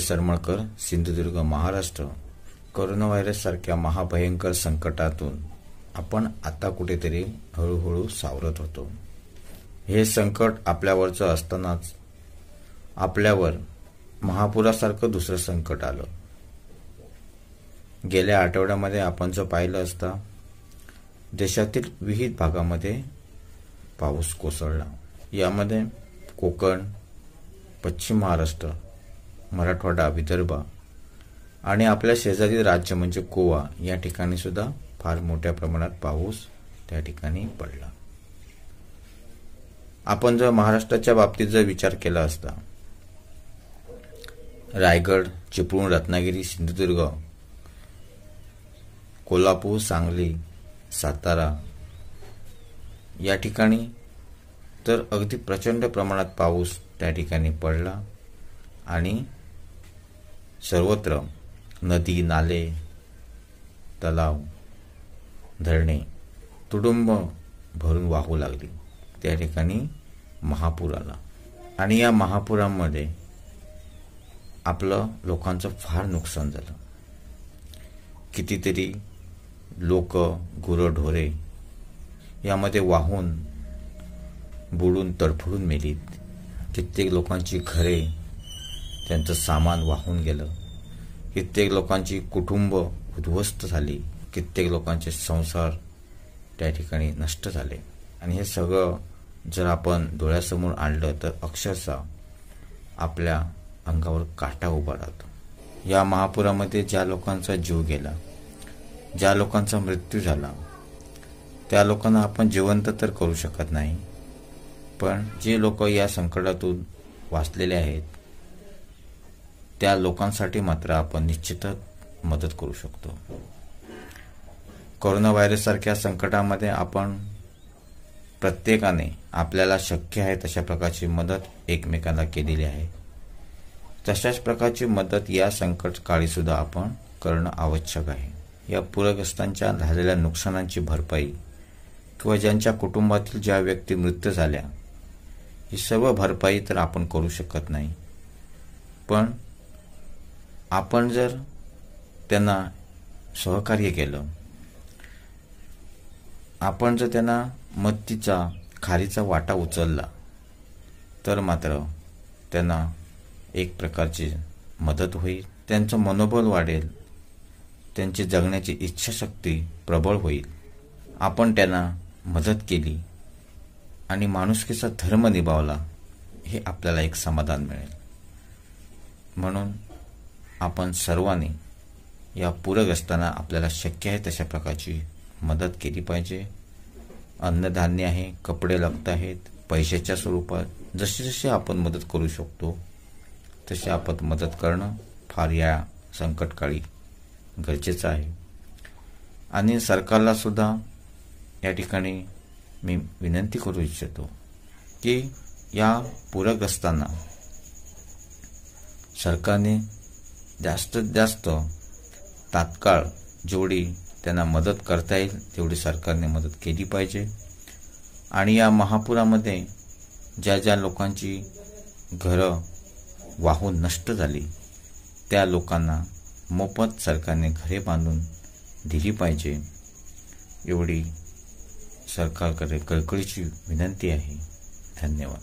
Sarmalkar Sindhudurg Maharashtra corona virus सारख्या महाभयंकर संकटातून आपण आता कुठेतरी हळूहळू सावरत होतो. हे संकट आपल्यावरचं असतानाच आपल्यावर महापुरासारखं दुसरं संकट आलं. गेल्या आठवड्यामध्ये आपण जर पाहिलं असता देशातील विविध भागामध्ये पाऊस कोसळला. यामध्ये कोकण पश्चिम महाराष्ट्र मराठवाडा विदर्भ आणि आपल्या शेजारी राज्य म्हणजे गोवा या ठिकाणी सुद्धा फार मोठ्या प्रमाणात पाऊस त्या ठिकाणी पडला. आपण जर महाराष्ट्राच्या बाबतीत जर विचार केला असता रायगड चिपळूण रत्नागिरी सिंधुदुर्ग कोल्हापूर सांगली सातारा या ठिकाणी तर अगदी प्रचंड प्रमाणात पाऊस त्या ठिकाणी पडला आणि सर्वत्र नदी नाले तलाव धरणे तुडुंब भरून वाहू लागली. त्या ठिकाणी महापूर आला. आणि या महापुरामध्ये आपलं लोकांचं फार नुकसान झालं. कितीतरी लोक गुरंढोरे यामध्ये वाहून बुडून तडफडून मेलीत. कित्येक लोकांची घरे त्यांचं सामान वाहून गेलं. कित्येक लोकांची कुटुंब उद्ध्वस्त झाली. कित्येक लोकांचे संसार त्या ठिकाणी नष्ट झाले. आणि हे सगळं जर आपण डोळ्यासमोर आणलं तर अक्षरशः आपल्या अंगावर काटा उभा राहतो. या महापुरामध्ये ज्या लोकांचा जीव गेला ज्या लोकांचा मृत्यू झाला त्या लोकांना आपण जिवंत तर करू शकत नाही पण जे लोक या संकटातून वाचलेले आहेत त्या लोकांसाठी मात्र आपण निश्चितच मदत करू शकतो. कोरोना व्हायरससारख्या संकटामध्ये आपण प्रत्येकाने आपल्याला शक्य आहे तशा प्रकारची मदत एकमेकांना केलेली आहे. तशाच प्रकारची मदत या संकट काळीसुद्धा आपण करणं आवश्यक आहे. या पूरग्रस्तांच्या झालेल्या नुकसानांची भरपाई किंवा ज्यांच्या कुटुंबातील ज्या व्यक्ती मृत्यू झाल्या ही सर्व भरपाई तर आपण करू शकत नाही. पण आपण जर त्यांना सहकार्य केलं आपण जर त्यांना मत्तीचा खारीचा वाटा उचलला तर मात्र त्यांना एक प्रकारची मदत होईल त्यांचं मनोबल वाढेल त्यांची जगण्याची इच्छाशक्ती प्रबळ होईल. आपण त्यांना मदत केली आणि माणुसकीचा धर्म निभावला हे आपल्याला एक समाधान मिळेल. म्हणून आपण सर्वांनी या पूरग्रस्तांना आपल्याला शक्य आहे तशा प्रकारची मदत केली पाहिजे. अन्नधान्य आहे कपडे लागत आहेत पैशाच्या स्वरूपात जशी जशी आपण मदत करू शकतो तशी आपण मदत करणं फार या संकटकाळी गरजेचं आहे. आणि सरकारला सुद्धा या ठिकाणी मी विनंती करू इच्छितो की या पूरग्रस्तांना सरकारने जास्तीत जास्त तात्काळ जेवढी त्यांना मदत करता येईल तेवढी सरकारने मदत केली पाहिजे. आणि या महापुरामध्ये ज्या ज्या लोकांची घरं वाहून नष्ट झाली त्या लोकांना मोफत सरकारने घरे बांधून दिली पाहिजे एवढी सरकारकडे कळकळीची विनंती आहे. धन्यवाद.